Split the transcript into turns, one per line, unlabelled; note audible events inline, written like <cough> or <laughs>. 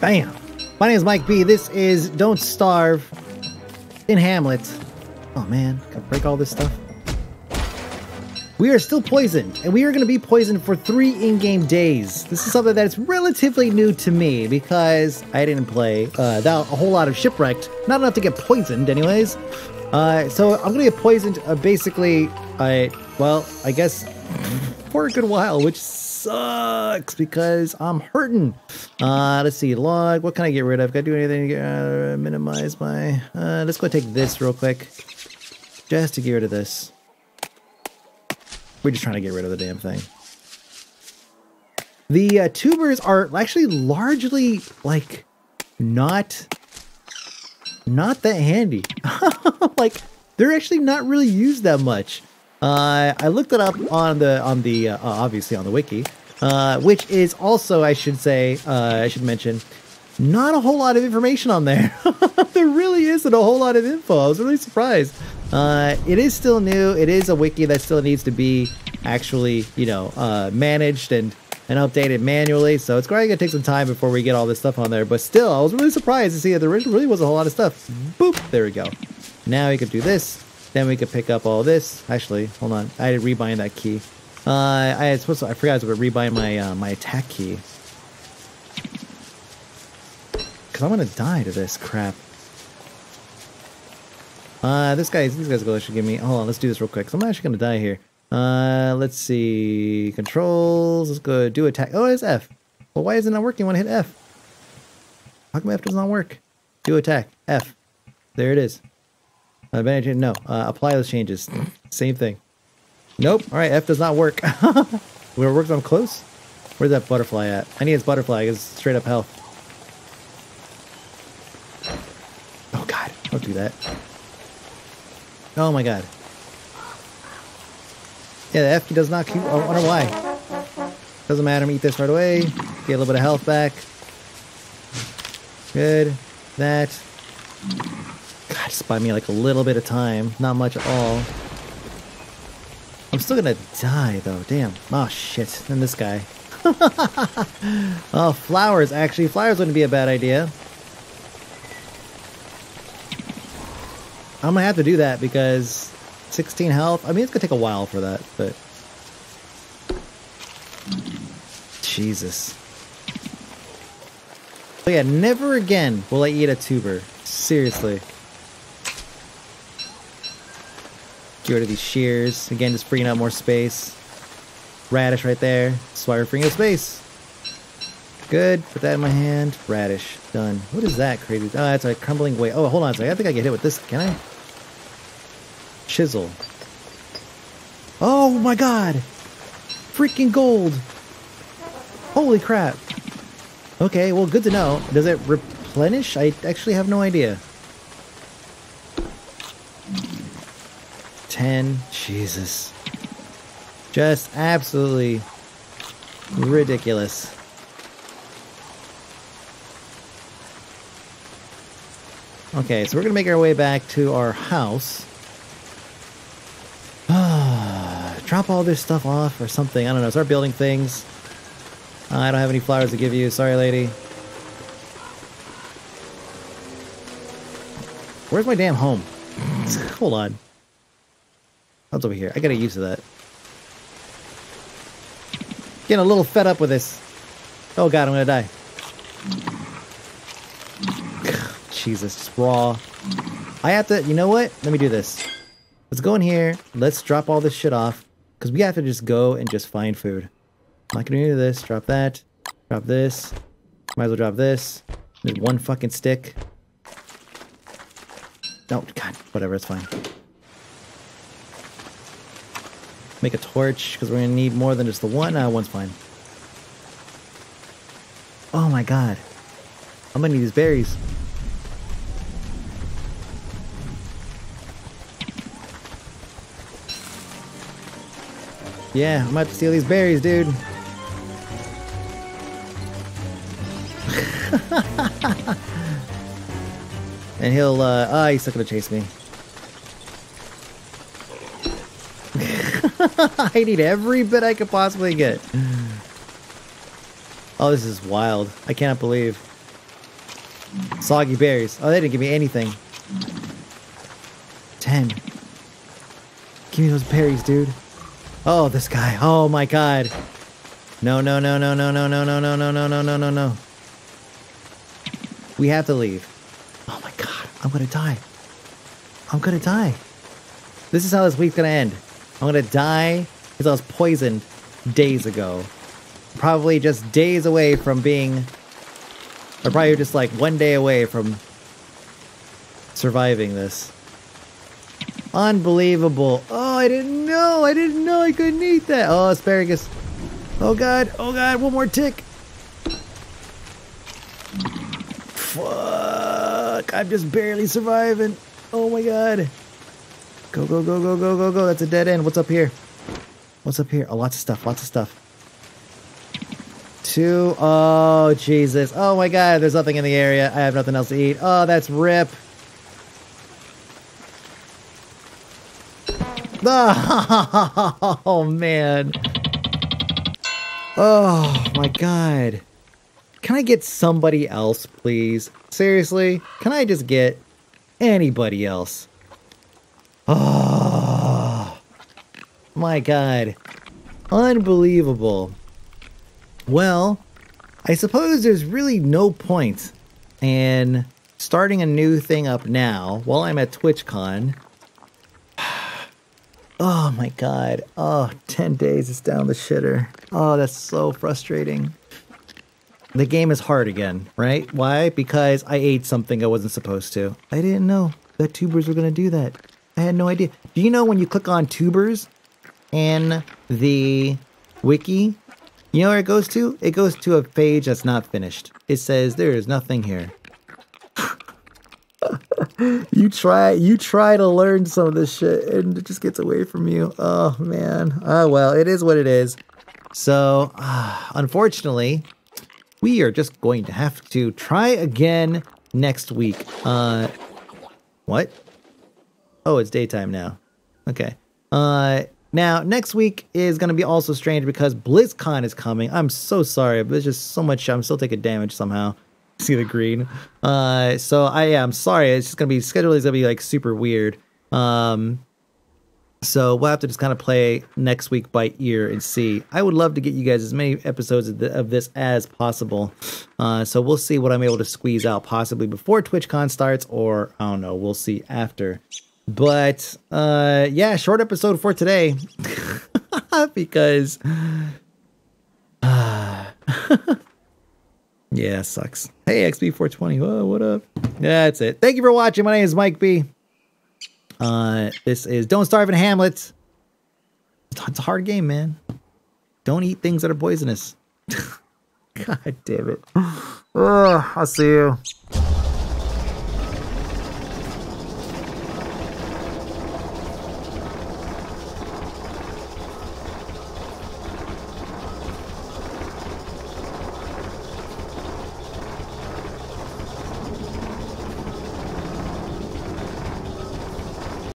Bam! My name is Mike B. This is Don't Starve in Hamlet. Oh man, gotta break all this stuff. We are still poisoned, and we are going to be poisoned for three in-game days. This is something that's relatively new to me because I didn't play uh, that, a whole lot of Shipwrecked. Not enough to get poisoned, anyways. Uh, so I'm going to get poisoned uh, basically, I well, I guess for a good while, which sucks because I'm hurting. Uh, let's see, log. What can I get rid of? Can I do anything to uh, minimize my? Uh, let's go take this real quick, just to get rid of this. We're just trying to get rid of the damn thing. The uh, tubers are actually largely like not not that handy. <laughs> like they're actually not really used that much. Uh, I looked it up on the on the uh, obviously on the wiki, uh, which is also I should say uh, I should mention not a whole lot of information on there. <laughs> there really isn't a whole lot of info. I was really surprised. Uh, it is still new. It is a wiki that still needs to be actually, you know, uh, managed and, and updated manually. So it's probably going to take some time before we get all this stuff on there. But still, I was really surprised to see that there really was a whole lot of stuff. Boop. There we go. Now we can do this. Then we could pick up all this. Actually, hold on. I had to rebind that key. Uh, I had supposed to, I forgot I was going to rebind my, uh, my attack key. Because I'm going to die to this crap. Uh, this guy, these guys go should give me. Hold on, let's do this real quick. So I'm actually gonna die here. Uh, let's see controls. Let's go do attack. Oh, it's F. Well, why is it not working when I hit F? How come F does not work? Do attack F. There it is. Advantage. No. Uh, apply those changes. Same thing. Nope. All right. F does not work. <laughs> Where it works, I'm close. Where's that butterfly at? I need his butterfly. It's straight up health. Oh God! Don't do that. Oh my god. Yeah, the F does not keep. I wonder why. Doesn't matter. I'm Eat this right away. Get a little bit of health back. Good. That. Just buy me like a little bit of time. Not much at all. I'm still gonna die though. Damn. Oh shit. And this guy. <laughs> oh, flowers. Actually, flowers wouldn't be a bad idea. I'm gonna have to do that because 16 health. I mean, it's gonna take a while for that, but Jesus. But yeah, never again will I eat a tuber. Seriously. Get rid of these shears. Again, just freeing up more space. Radish right there. That's why we're freeing up space. Good. Put that in my hand. Radish. Done. What is that crazy? Oh, that's a crumbling way. Oh, hold on a second. I think I get hit with this. Can I? Chisel. Oh my god! Freaking gold! Holy crap. Okay, well good to know. Does it replenish? I actually have no idea. 10. Jesus. Just absolutely ridiculous. Okay, so we're gonna make our way back to our house. <sighs> Drop all this stuff off or something. I don't know. Start building things. I don't have any flowers to give you. Sorry, lady. Where's my damn home? <sighs> Hold on. That's over here. I gotta use that. Getting a little fed up with this. Oh god, I'm gonna die. <sighs> Jesus, raw. I have to, you know what? Let me do this. Let's go in here. Let's drop all this shit off. Because we have to just go and just find food. I'm not gonna do this. Drop that. Drop this. Might as well drop this. There's one fucking stick. Oh, God. Whatever, it's fine. Make a torch, because we're gonna need more than just the one. Nah, one's fine. Oh my god. I'm gonna need these berries. Yeah, I'm about to steal these berries, dude. <laughs> and he'll, uh, oh, he's still gonna chase me. I need every bit I could possibly get. Oh, this is wild. I cannot believe. Soggy berries. Oh, they didn't give me anything. 10. Give me those berries, dude. Oh, this guy. Oh my god. No, no, no, no, no, no, no, no, no, no, no, no, no, no, no. We have to leave. Oh my god. I'm gonna die. I'm gonna die. This is how this week's gonna end. I'm gonna die because I was poisoned days ago. Probably just days away from being, or probably just like one day away from surviving this. Unbelievable. Oh, I didn't know. I didn't know I couldn't eat that. Oh, asparagus. Oh, God. Oh, God. One more tick. Fuck. I'm just barely surviving. Oh, my God. Go, go, go, go, go, go, go. That's a dead end. What's up here? What's up here? Oh, lots of stuff. Lots of stuff. Two. Oh, Jesus. Oh, my God. There's nothing in the area. I have nothing else to eat. Oh, that's rip. <laughs> Oh, man. Oh, my God. Can I get somebody else, please? Seriously? Can I just get anybody else? Oh, <sighs> my God. Unbelievable. Well, I suppose there's really no point in starting a new thing up now while I'm at TwitchCon <sighs> Oh my god. Oh, 10 days is down the shitter. Oh, that's so frustrating. The game is hard again, right? Why? Because I ate something I wasn't supposed to. I didn't know that tubers were going to do that. I had no idea. Do you know when you click on tubers in the wiki, you know where it goes to? It goes to a page that's not finished. It says there is nothing here <laughs> you try you try to learn some of this shit and it just gets away from you. Oh man. Oh well, it is what it is. So, uh, <sighs> unfortunately, we are just going to have to try again next week. Uh what? Oh, it's daytime now. Okay. Uh now, next week is to be also strange because BlizzCon is coming. I'm so sorry, but there's just so much. I'm still taking damage somehow <laughs> see the green. Uh, so I am sorry. It's just gonna be schedule is gonna be like super weird. Um, so we'll have to just kind of play next week by ear and see. I would love to get you guys as many episodes of, the, of this as possible. Uh, so we'll see what I'm able to squeeze out, possibly before TwitchCon starts, or I don't know. We'll see after. But uh, yeah, short episode for today <laughs> because. Uh, <sighs> Yeah, sucks. Hey, XB420. Oh, what up? That's it. Thank you for watching. My name is Mike B. Uh, this is Don't Starve in Hamlet. It's a hard game, man. Don't eat things that are poisonous. <laughs> God damn it. <sighs> Oh, I'll see you.